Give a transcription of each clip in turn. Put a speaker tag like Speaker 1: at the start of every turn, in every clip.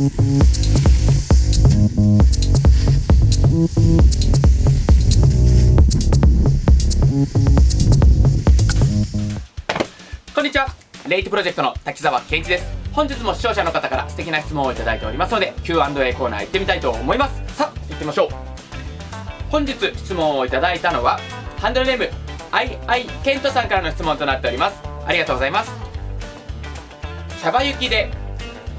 Speaker 1: こんにちは。レイトプロジェクトの滝沢健一です。本日も視聴者の方から素敵な質問をいただいておりますので Q&A コーナー行ってみたいと思います。さあ行ってみましょう。本日質問をいただいたのはハンドルネームアイアイケントさんからの質問となっております。ありがとうございます。シャバ雪で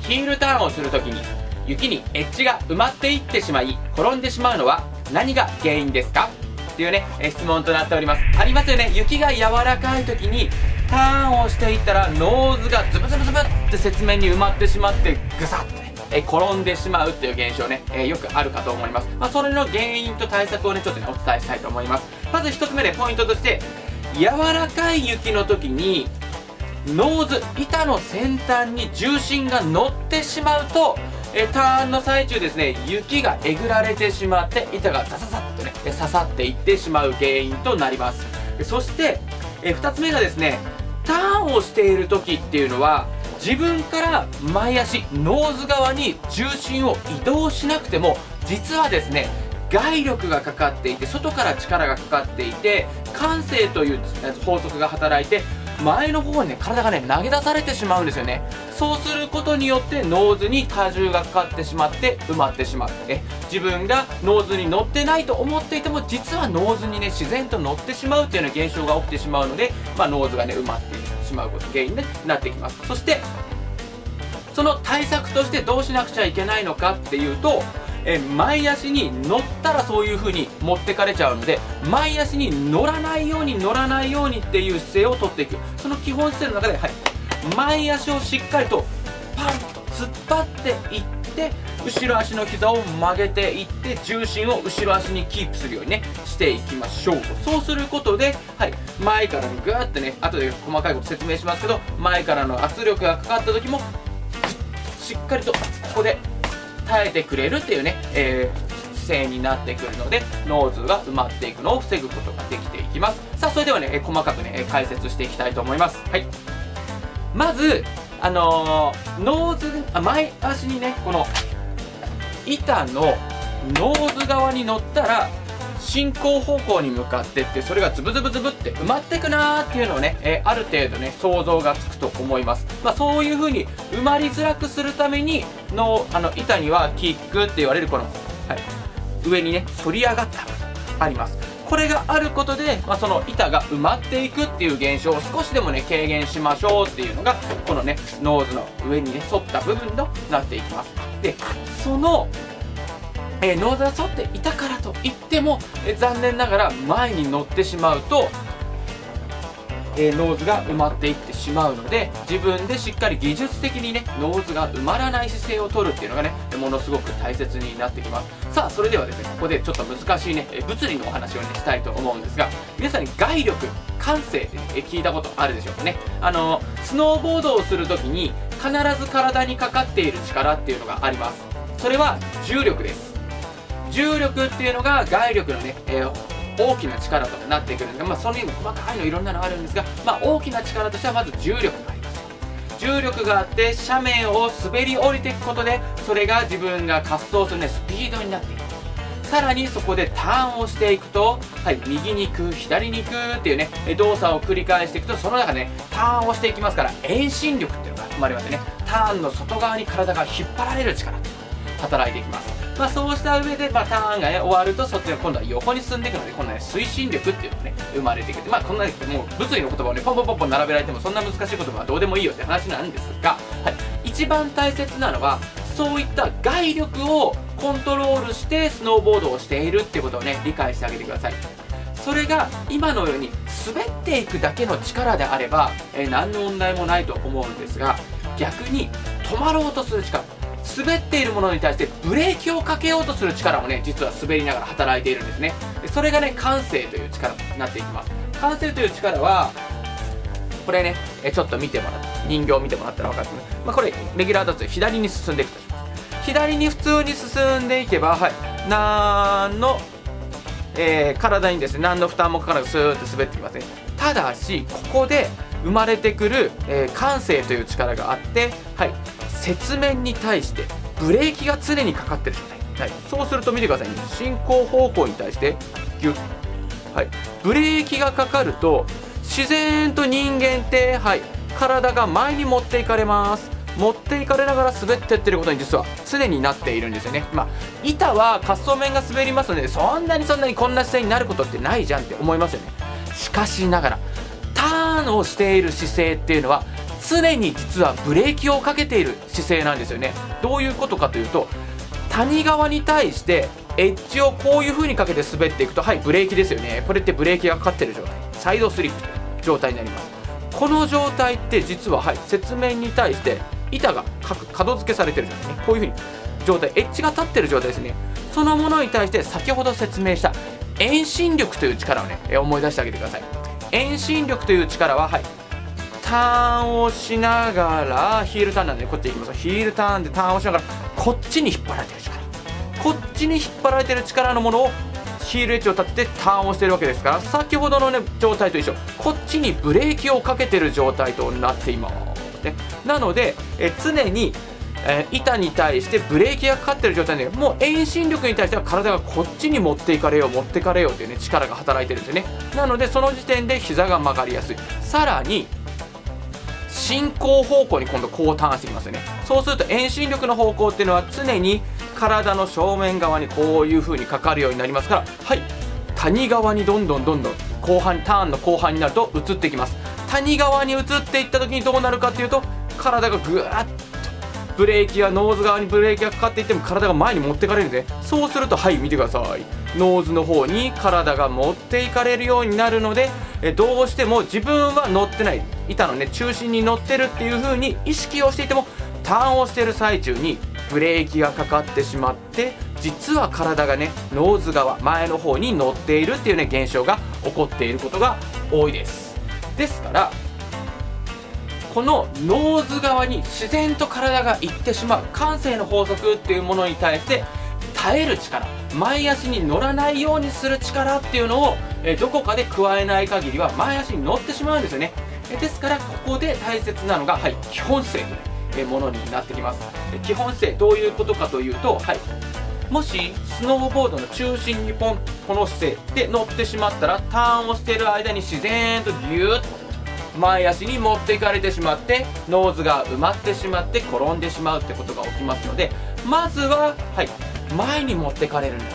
Speaker 1: ヒールターンをするときに雪にエッジが埋まっていってしまい転んでしまうのは何が原因ですか？っていうね、え質問となっております。ありますよね。雪が柔らかい時にターンをしていったらノーズがズブズブズブって雪面に埋まってしまってグサッとねえ転んでしまうっていう現象ね、えー、よくあるかと思います、まあ、それの原因と対策をねちょっとねお伝えしたいと思います。まず1つ目でポイントとして柔らかい雪の時にノーズ板の先端に重心が乗ってしまうとえターンの最中ですね雪がえぐられてしまって板がザザザッとね刺さっていってしまう原因となります。そしてえ2つ目がですねターンをしている時っていうのは自分から前足ノーズ側に重心を移動しなくても実はですね外力がかかっていて外から力がかかっていて慣性という法則が働いて前の方にね体がね投げ出されてしまうんですよね。そうすることによってノーズに荷重がかかってしまって埋まってしまう。え自分がノーズに乗ってないと思っていても実はノーズにね自然と乗ってしまうっていうような現象が起きてしまうので、まあ、ノーズがね埋まってしまうこと原因になってきます。そしてその対策としてどうしなくちゃいけないのかっていうとえ前足に乗ったらそういう風に持ってかれちゃうので前足に乗らないように乗らないようにっていう姿勢をとっていく。その基本姿勢の中で、はい、前足をしっかりとパンと突っ張っていって後ろ足の膝を曲げていって重心を後ろ足にキープするようにねしていきましょうそうすることで、はい、前からのグーってね後で細かいこと説明しますけど前からの圧力がかかった時もしっかりとここで耐えてくれるっていうね、えー、姿勢になってくるのでノーズが埋まっていくのを防ぐことができていきます。さあそれではね細かくね解説していきたいと思います。はい。まずあのー、ノーズあ前足にねこの板のノーズ側に乗ったら進行方向に向かってってそれがズブズブズブって埋まってくなーっていうのをね、えー、ある程度ね想像がつくと思います、まあ、そういう風に埋まりづらくするためにのあの板にはキックって言われるこの、はい、上にね反り上がったあります。これがあることで、まあ、その板が埋まっていくっていう現象を少しでもね軽減しましょうっていうのがこのねノーズの上にね反った部分となっていきます。でそのえー、ノーズが反っていたからといっても、えー、残念ながら前に乗ってしまうと、えー、ノーズが埋まっていってしまうので自分でしっかり技術的にねノーズが埋まらない姿勢を取るっていうのがねものすごく大切になってきます。さあそれではですねここでちょっと難しいね物理のお話をねしたいと思うんですが皆さんに外力感性って聞いたことあるでしょうかね。あのスノーボードをする時に必ず体にかかっている力っていうのがあります。それは重力です。重力っていうのが外力のね、えー、大きな力となってくるんで、まあ、そのにも細かいのいろんなのあるんですが、まあ、大きな力としてはまず重力があります。重力があって斜面を滑り降りていくことでそれが自分が滑走する、ね、スピードになっていく。さらにそこでターンをしていくと、はい、右に行く左に行くっていうね動作を繰り返していくとその中でねターンをしていきますから遠心力っていうのが生まれますねターンの外側に体が引っ張られる力働いていきます。まあ、そうした上で、まあ、ターンが、ね、終わるとそっちが今度は横に進んでいくのでこんな、ね、推進力っていうのがね生まれてきて、まあ、こんな、もう物理の言葉をねポンポンポンポン並べられてもそんな難しい言葉はどうでもいいよって話なんですが、はい、一番大切なのはそういった外力をコントロールしてスノーボードをしているっていうことをね理解してあげてください。それが今のように滑っていくだけの力であれば、えー、何の問題もないと思うんですが逆に止まろうとする力。滑っているものに対してブレーキをかけようとする力もね実は滑りながら働いているんですね。それがね感性という力になっていきます。感性という力はこれねちょっと見てもらって人形を見てもらったら分かると思いまあ、これレギュラーだと左に進んでいくとします。左に普通に進んでいけばはいなんの、えー、体にですね何の負担もかからずスーッと滑ってきますねただしここで生まれてくる、えー、感性という力があってはい雪面に対してブレーキが常にかかってる状態、はい、そうすると見てください。ね進行方向に対してギュッ、はい、ブレーキがかかると自然と人間って、はい、体が前に持っていかれます。持っていかれながら滑ってってることに実は常になっているんですよね。まあ板は滑走面が滑りますのでそんなにそんなにこんな姿勢になることってないじゃんって思いますよね。しかしながらターンをしている姿勢っていうのは常に実はブレーキをかけている姿勢なんですよね。どういうことかというと谷側に対してエッジをこういう風にかけて滑っていくとはいブレーキですよね。これってブレーキがかかってる状態。サイドスリップという状態になります。この状態って実ははい雪面に対して板が角付けされてる状態ね。こういう風に状態エッジが立ってる状態ですね。そのものに対して先ほど説明した遠心力という力をね思い出してあげてください。遠心力という力ははいターンをしながらヒールターンなんでこっち行きます。ヒールターンでターンをしながらこっちに引っ張られてる力。こっちに引っ張られてる力のものをヒールエッジを立ててターンをしてるわけですから先ほどの、ね、状態と一緒。こっちにブレーキをかけてる状態となっています、ね、なのでえ常にえー、板に対してブレーキがかかってる状態でもう遠心力に対しては体がこっちに持っていかれよう持っていかれようというね力が働いてるんですよね。なのでその時点で膝が曲がりやすい。さらに進行方向に今度こうターンしてきますよね。そうすると遠心力の方向っていうのは常に体の正面側にこういう風にかかるようになりますからはい谷側にどんどんどんどん後半ターンの後半になると移ってきます。谷側に移っていった時にどうなるかっていうと体がぐーっブレーキがノーズ側にブレーキがかかっていっても体が前に持ってかれるんでそうするとはい見てください。ノーズの方に体が持っていかれるようになるのでえどうしても自分は乗ってない。板のね。中心に乗ってるっていう風に意識をしていてもターンをしてる最中にブレーキがかかってしまって実は体がねノーズ側前の方に乗っているっていうね現象が起こっていることが多いです。ですからこのノーズ側に自然と体が行ってしまう慣性の法則っていうものに対して耐える力前足に乗らないようにする力っていうのを、えどこかで加えない限りは前足に乗ってしまうんですよね、えですからここで大切なのが、はい、基本姿勢というものになってきます。基本姿勢どういうことかというと、はい、もしスノーボードの中心にポンこの姿勢で乗ってしまったらターンをしている間に自然とギュッと前足に持っていかれてしまってノーズが埋まってしまって転んでしまうってことが起きますのでまずは、はい、前に持ってかれるんだ。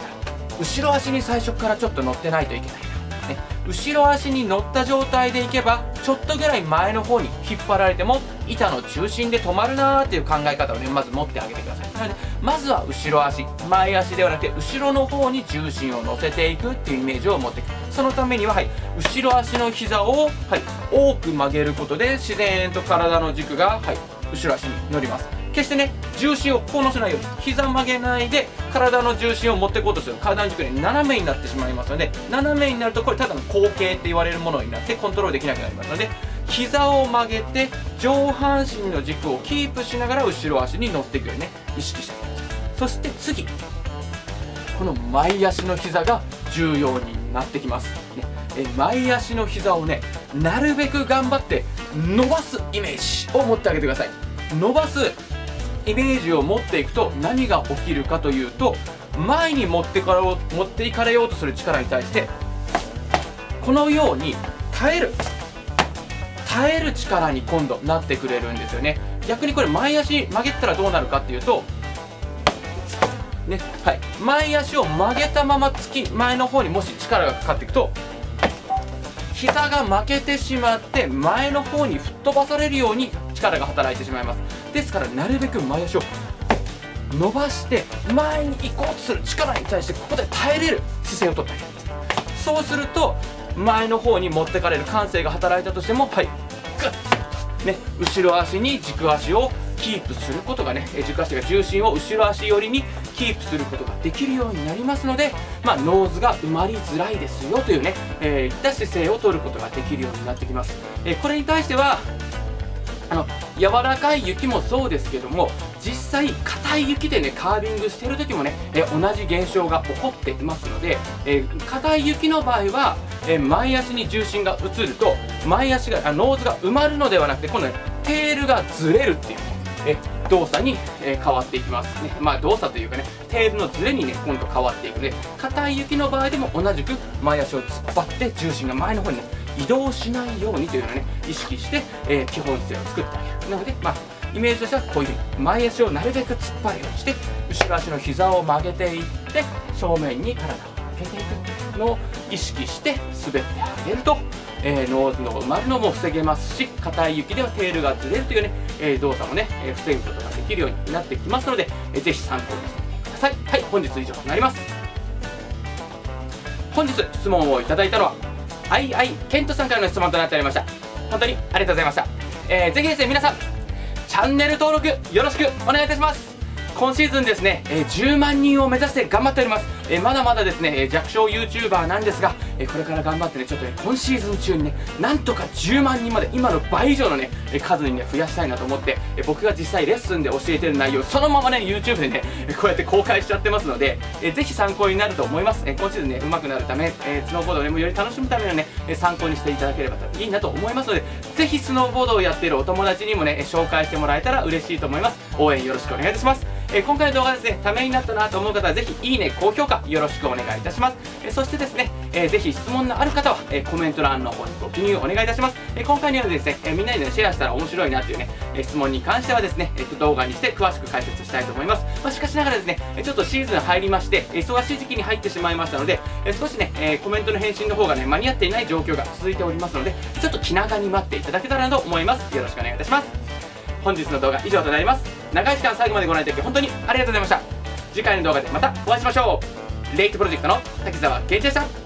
Speaker 1: 後ろ足に最初からちょっと乗ってないといけない。ね、後ろ足に乗った状態でいけばちょっとぐらい前の方に引っ張られても板の中心で止まるなーっていう考え方をねまず持ってあげてください。なのでまずは後ろ足前足ではなくて後ろの方に重心を乗せていくっていうイメージを持ってい。くそのためには、はい、後ろ足の膝を、はい、多く曲げることで自然と体の軸が、はい、後ろ足に乗ります。決してね重心をこう乗せないように膝曲げないで体の重心を持っていこうとする。体の軸で斜めになってしまいますので斜めになるとこれただの後傾って言われるものになってコントロールできなくなりますので膝を曲げて上半身の軸をキープしながら後ろ足に乗っていくようにね意識してそして次。この前足の膝が重要になってきます、ね、え前足の膝をねなるべく頑張って伸ばすイメージを持ってあげてください。伸ばすイメージを持っていくと何が起きるかというと前に持ってから持っていかれようとする力に対してこのように耐える。耐える力に今度なってくれるんですよね。逆にこれ前足曲げたらどうなるかっていうとねはい、前足を曲げたまま突き前の方にもし力がかかっていくと膝が負けてしまって前の方に吹っ飛ばされるように力が働いてしまいます。ですからなるべく前足を伸ばして前に行こうとする力に対してここで耐えれる姿勢をとってあげるそうすると前の方に持ってかれる感性が働いたとしてもはいグッとね後ろ足に軸足をキープすることがね軸足が重心を後ろ足寄りにキープすることができるようになりますので、まあ、ノーズが埋まりづらいですよというね、えー、いった姿勢を取ることができるようになってきます、えー、これに対してはあの柔らかい雪もそうですけども実際硬い雪でねカービングしてる時もね、え同じ現象が起こっていますので、え硬い雪の場合は、え前足に重心が移ると前足があノーズが埋まるのではなくて今度ねテールがずれるっていうえ動作に、え変わっていきますね。まあ動作というかねテールのズレにね今度変わっていくので硬い雪の場合でも同じく前足を突っ張って重心が前の方にね移動しないようにというのをね意識して、えー、基本姿勢を作ってあげる。なのでまあイメージとしてはこういうふうに前足をなるべく突っ張るようにして後ろ足の膝を曲げていって正面に体を向けていくのを意識して滑ってあげると、えー、ノーズの埋まるのも防げますし硬い雪ではテールがずれるというね、えー、動作もね、え防ぐことができるようになってきますので、えー、ぜひ参考にしてみてください。はい本日以上となります。本日質問をいただいたのははいはいケントさんからの質問となっておりました。本当にありがとうございました、えー、ぜひですね皆さんチャンネル登録よろしくお願いいたします。今シーズンですね、えー、10万人を目指して頑張っております、え、まだまだですね、え弱小 YouTuber なんですが、えこれから頑張ってねちょっとね今シーズン中にねなんとか10万人まで今の倍以上のね数にね増やしたいなと思って、え僕が実際レッスンで教えてる内容そのままね YouTube でねこうやって公開しちゃってますので、えー、ぜひ参考になると思います、え今シーズンね上手くなるため、えスノーボードをねより楽しむためのね参考にしていただければいいなと思いますのでぜひスノーボードをやっているお友達にもね紹介してもらえたら嬉しいと思います。応援よろしくお願いいたします。え、今回の動画ですね、ためになったなと思う方はぜひいいね、高評価よろしくお願いいたします。え、そしてですね、えー、ぜひ質問のある方は、えコメント欄の方にご記入お願いいたします。え今回のようにですね、えみんなにね、シェアしたら面白いなっていうね、え質問に関してはですね、え動画にして詳しく解説したいと思います。まあ、しかしながらですね、ちょっとシーズン入りまして、忙しい時期に入ってしまいましたので、え少しね、えコメントの返信の方がね、間に合っていない状況が続いておりますので、ちょっと気長に待っていただけたらと思います。よろしくお願いいたします。本日の動画以上となります長い時間最後までご覧いただき本当にありがとうございました次回の動画でまたお会いしましょうレイトプロジェクトの滝沢健一でした。